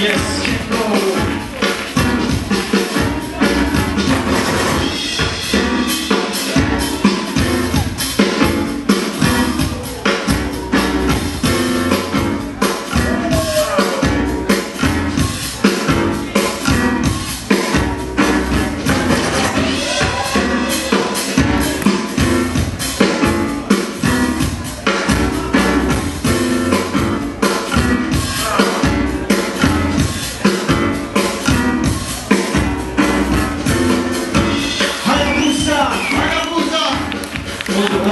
Yes. all the